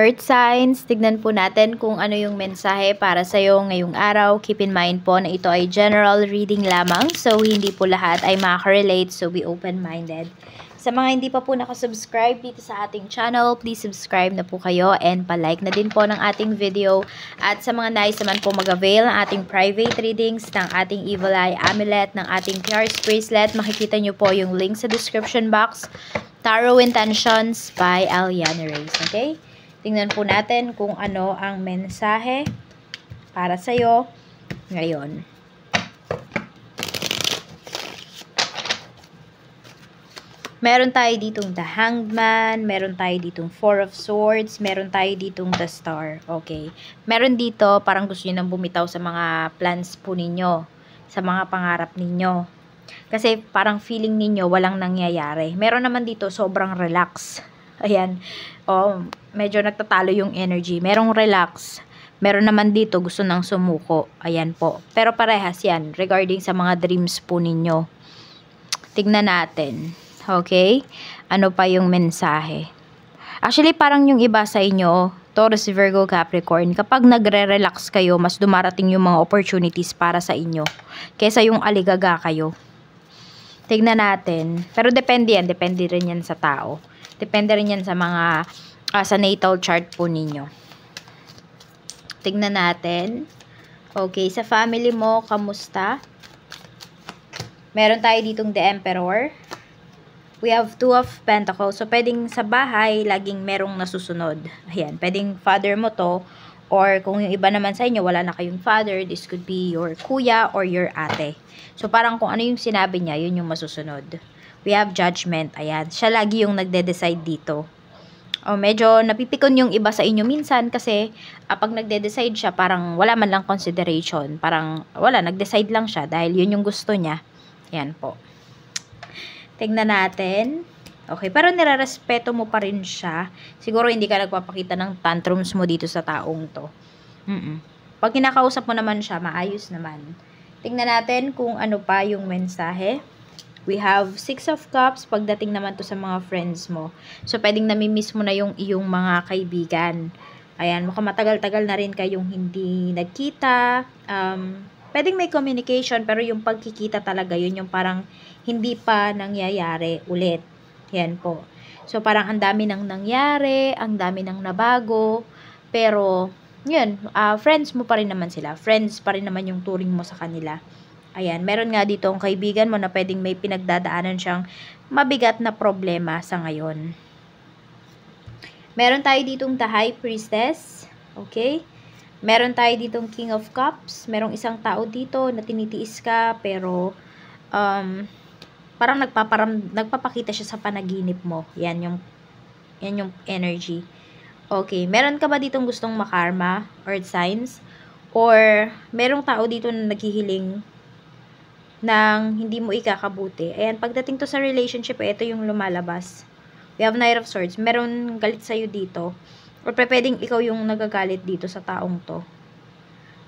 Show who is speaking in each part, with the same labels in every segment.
Speaker 1: Earth signs, tignan po natin kung ano yung mensahe para sa iyo ngayong araw. Keep in mind po na ito ay general reading lamang. So, hindi po lahat ay makaka-relate. So, be open-minded. Sa mga hindi pa po nakasubscribe dito sa ating channel, please subscribe na po kayo and palike na din po ng ating video. At sa mga nais naman po mag-avail ng ating private readings, ng ating Evil Eye Amulet, ng ating Pierce Bracelet, makikita nyo po yung link sa description box. Tarot Intentions by Aliana Reyes. Okay? Tingnan po natin kung ano ang mensahe para sa'yo ngayon. Meron tayo ditong The Hanged Man, meron tayo ditong Four of Swords, meron tayo ditong The Star. Okay. Meron dito, parang gusto nyo nang bumitaw sa mga plans po ninyo, sa mga pangarap ninyo. Kasi parang feeling ninyo walang nangyayari. Meron naman dito sobrang relax. Ayan. Oh, medyo nagtatalo yung energy. Merong relax. Meron naman dito gusto nang sumuko. Ayan po. Pero parehas yan regarding sa mga dreams po ninyo. Tignan natin. Okay? Ano pa yung mensahe? Actually, parang yung iba sa inyo, Taurus, Virgo, Capricorn, kapag nagre-relax kayo, mas dumarating yung mga opportunities para sa inyo. Kesa yung aligaga kayo. Tignan natin. Pero depende yan. Depende rin yan sa tao. Depende rin yan sa mga, uh, sa natal chart po ninyo. Tignan natin. Okay, sa family mo, kamusta? Meron tayo ditong The Emperor. We have two of pentacles. So, pwedeng sa bahay, laging merong nasusunod. Ayan, pwedeng father mo to. Or kung yung iba naman sa inyo, wala na kayong father, this could be your kuya or your ate. So, parang kung ano yung sinabi niya, yun yung masusunod. We have judgment. Ayan, siya lagi yung nagde-decide dito. O, medyo napipikon yung iba sa inyo minsan kasi uh, pag nagde-decide siya, parang wala man lang consideration. Parang wala, nag-decide lang siya dahil yun yung gusto niya. Yan po. Tignan natin. Okay, pero nirerespeto mo pa rin siya. Siguro hindi ka nagpapakita ng tantrums mo dito sa taong to. Mm -mm. Pag kinakausap mo naman siya, maayos naman. Tingnan natin kung ano pa yung mensahe. We have Six of Cups pagdating naman to sa mga friends mo. So, pwedeng namimiss mo na yung iyong mga kaibigan. Ayan, mukhang matagal-tagal na rin kayong hindi nagkita. Um, pwedeng may communication, pero yung pagkikita talaga, yun yung parang hindi pa nangyayari ulit. Yan po. So, parang ang dami nang nangyari, ang dami nang nabago, pero, yun, uh, friends mo pa rin naman sila. Friends pa rin naman yung turing mo sa kanila. Ayan, meron nga dito ang kaibigan mo na pwedeng may pinagdadaanan siyang mabigat na problema sa ngayon. Meron tayo ditong the High Priestess. Okay? Meron tayo ditong King of Cups. Merong isang tao dito na tinitiis ka pero um, parang nagpaparam, nagpapakita siya sa panaginip mo. Yan yung, yan yung energy. Okay, meron ka ba ditong gustong makarma or signs? Or merong tao dito na naghihiling ng hindi mo ikakabuti. Ayan, pagdating to sa relationship, ito yung lumalabas. We have Knight of Swords. Meron galit sa'yo dito. Or pwedeng ikaw yung nagagalit dito sa taong to.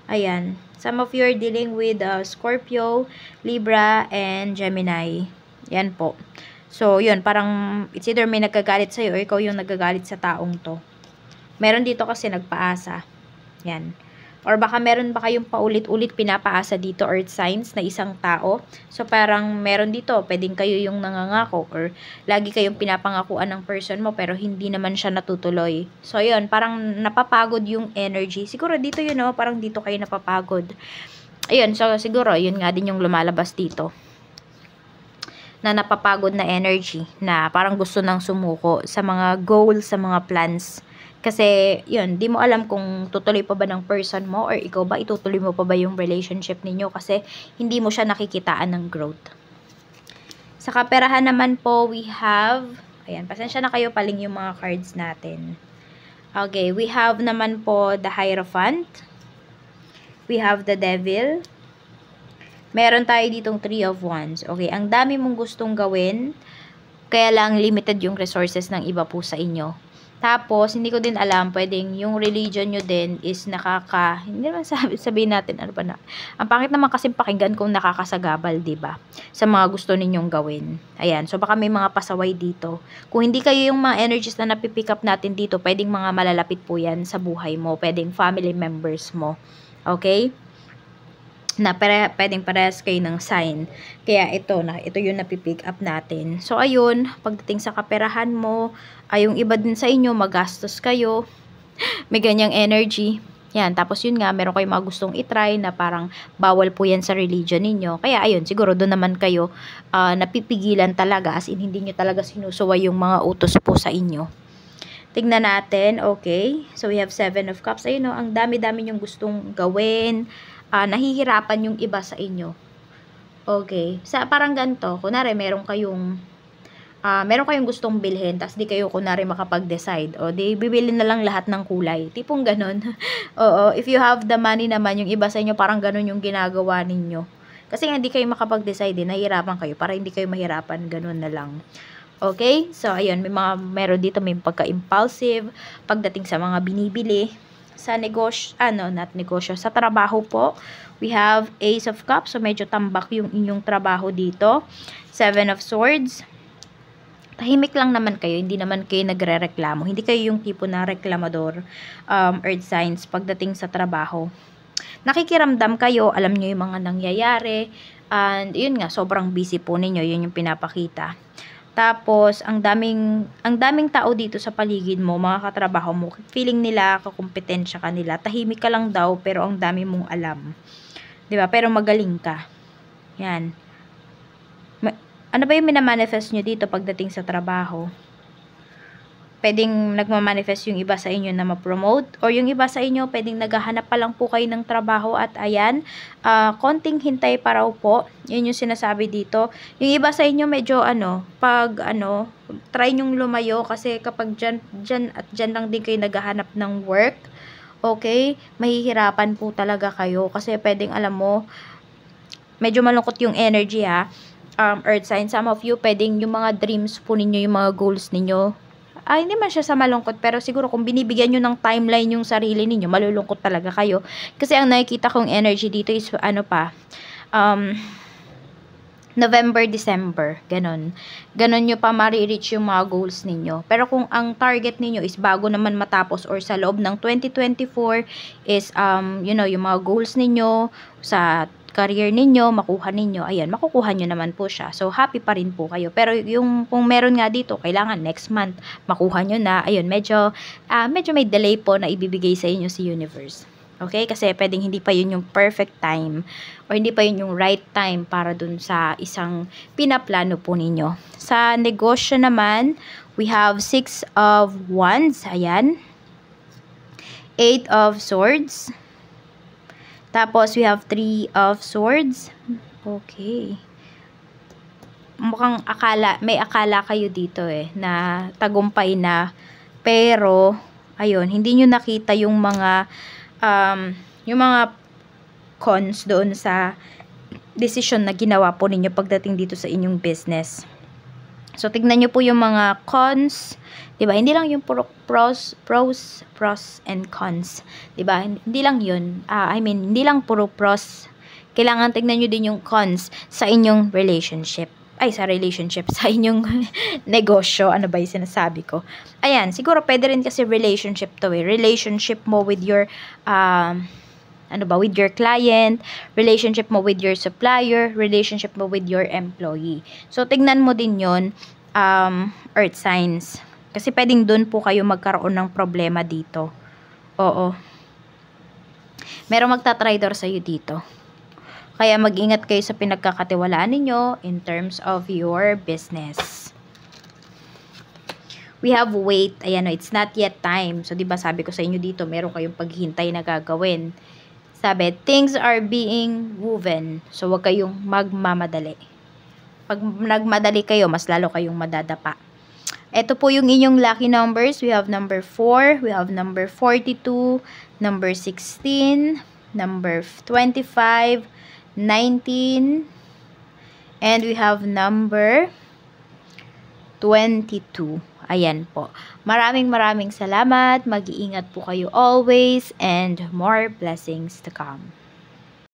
Speaker 1: Ayan. Some of you are dealing with uh, Scorpio, Libra, and Gemini. Yan po. So, yun, parang it's either may nagagalit sa'yo or ikaw yung nagagalit sa taong to. Meron dito kasi nagpaasa. Yan. Or baka meron ba kayong paulit-ulit pinapaasa dito earth signs na isang tao. So, parang meron dito, pwedeng kayo yung nangangako or lagi kayong pinapangakuan ng person mo pero hindi naman siya natutuloy. So, yun, parang napapagod yung energy. Siguro dito yun, no? parang dito kayo napapagod. Ayun, so siguro, yun nga din yung lumalabas dito na napapagod na energy na parang gusto nang sumuko sa mga goals, sa mga plans. Kasi, yun, di mo alam kung tutuloy pa ba ng person mo or ikaw ba itutuloy mo pa ba yung relationship ninyo kasi hindi mo siya nakikitaan ng growth. Sa kaperahan naman po, we have, ayan, pasensya na kayo paling yung mga cards natin. Okay, we have naman po the Hierophant. We have the Devil. Meron tayo ditong Three of Wands. Okay, ang dami mong gustong gawin. Kaya lang limited yung resources ng iba po sa inyo. Tapos, hindi ko din alam, pwedeng yung religion nyo din is nakaka, hindi naman sabi, sabihin natin, ano ba na, ang pangit naman kasi pakinggan kung nakakasagabal, ba diba? Sa mga gusto ninyong gawin. Ayan, so baka may mga pasaway dito. Kung hindi kayo yung mga energies na napipick up natin dito, pwedeng mga malalapit po yan sa buhay mo, pwedeng family members mo. Okay? Na pare, pwedeng parehas kayo ng sign. Kaya ito na, ito yung napipick up natin. So, ayun, pagdating sa kaperahan mo, ay iba din sa inyo, magastos kayo, may ganyang energy. Yan, tapos yun nga, meron kayong mga gustong itry na parang bawal po yan sa religion ninyo. Kaya ayun, siguro doon naman kayo uh, napipigilan talaga as in hindi nyo talaga sinusuway yung mga utos po sa inyo. Tignan natin, okay. So we have seven of cups. Ayun no, ang dami-dami yung gustong gawin uh, nahihirapan yung iba sa inyo. Okay. Sa parang ganito, kunare meron kayong uh, meron kayong gustong bilhin, tapos di kayo kunare makapag-decide. O di bibili na lang lahat ng kulay. Tipong ganun. Oo, if you have the money naman, yung iba sa inyo parang ganun yung ginagawa ninyo. Kasi hindi kayo makapag-decide, eh, nahihirapan kayo para hindi kayo mahirapan, ganun na lang. Okay? So, ayun, may mga, meron dito, may pagka-impulsive, pagdating sa mga binibili sa negosyo, ano, not negosyo, sa trabaho po, we have Ace of Cups, so medyo tambak yung inyong trabaho dito. Seven of Swords, tahimik lang naman kayo, hindi naman kayo nagre-reklamo. Hindi kayo yung tipo na reklamador, um, earth signs, pagdating sa trabaho. Nakikiramdam kayo, alam nyo yung mga nangyayari, and yun nga, sobrang busy po ninyo, yun yung pinapakita. Tapos, ang daming, ang daming tao dito sa paligid mo, mga katrabaho mo, feeling nila, kakumpetensya ka nila. Tahimik ka lang daw, pero ang dami mong alam. ba Pero magaling ka. Yan. Ano ba yung minamanifest nyo dito pagdating sa trabaho? Pwedeng nagmamanifest yung iba sa inyo na ma-promote or yung iba sa inyo pwedeng naghahanap pa lang po kayo ng trabaho at ayan, uh, konting hintay pa raw po. Yun yung sinasabi dito. Yung iba sa inyo medyo ano, pag ano, try nyong lumayo kasi kapag dyan, dyan at dyan lang din kayo naghahanap ng work, okay, mahihirapan po talaga kayo kasi pwedeng alam mo, medyo malungkot yung energy ha um, earth sign, some of you, pwedeng yung mga dreams po ninyo, yung mga goals ninyo, ah, hindi man siya sa malungkot, pero siguro kung binibigyan nyo ng timeline yung sarili ninyo, malulungkot talaga kayo. Kasi ang nakikita kong energy dito is, ano pa, um, November, December, ganun. Ganun nyo pa marireach yung mga goals ninyo. Pero kung ang target ninyo is bago naman matapos or sa loob ng 2024 is, um, you know, yung mga goals ninyo sa career ninyo, makuha ninyo, ayan, makukuha nyo naman po siya. So, happy pa rin po kayo. Pero yung kung meron nga dito, kailangan next month, makuha nyo na, ayun, medyo, uh, medyo may delay po na ibibigay sa inyo si universe. Okay? Kasi pwedeng hindi pa yun yung perfect time or hindi pa yun yung right time para dun sa isang pinaplano po ninyo. Sa negosyo naman, we have six of wands. Ayan. Eight of swords. Tapos, we have three of swords. Okay. Mukhang akala, may akala kayo dito eh, na tagumpay na. Pero, ayun, hindi nyo nakita yung mga, um, yung mga cons doon sa decision na ginawa po ninyo pagdating dito sa inyong business. So, tignan nyo po yung mga cons. Diba? Hindi lang yung pros, pros, pros and cons. Diba? Hindi lang yun. Uh, I mean, hindi lang puro pros. Kailangan tignan nyo din yung cons sa inyong relationship. Ay, sa relationship. Sa inyong negosyo. Ano ba yung sinasabi ko? Ayan, siguro pwede rin kasi relationship to eh. Relationship mo with your, um, ano ba, with your client, relationship mo with your supplier, relationship mo with your employee. So, tignan mo din yon um, earth signs. Kasi pwedeng dun po kayo magkaroon ng problema dito. Oo. Merong magta-traitor sa'yo dito. Kaya mag-ingat kayo sa pinagkakatiwalaan ninyo in terms of your business. We have wait. Ayan, it's not yet time. So, di ba sabi ko sa inyo dito, meron kayong paghihintay na gagawin. Sabi, things are being woven. So, wag kayong magmamadali. Pag nagmadali kayo, mas lalo kayong madadapa. Ito po yung inyong lucky numbers. We have number 4, we have number 42, number 16, number 25, 19, and we have number 22. Ayan po. Maraming maraming salamat. Mag-iingat po kayo always and more blessings to come.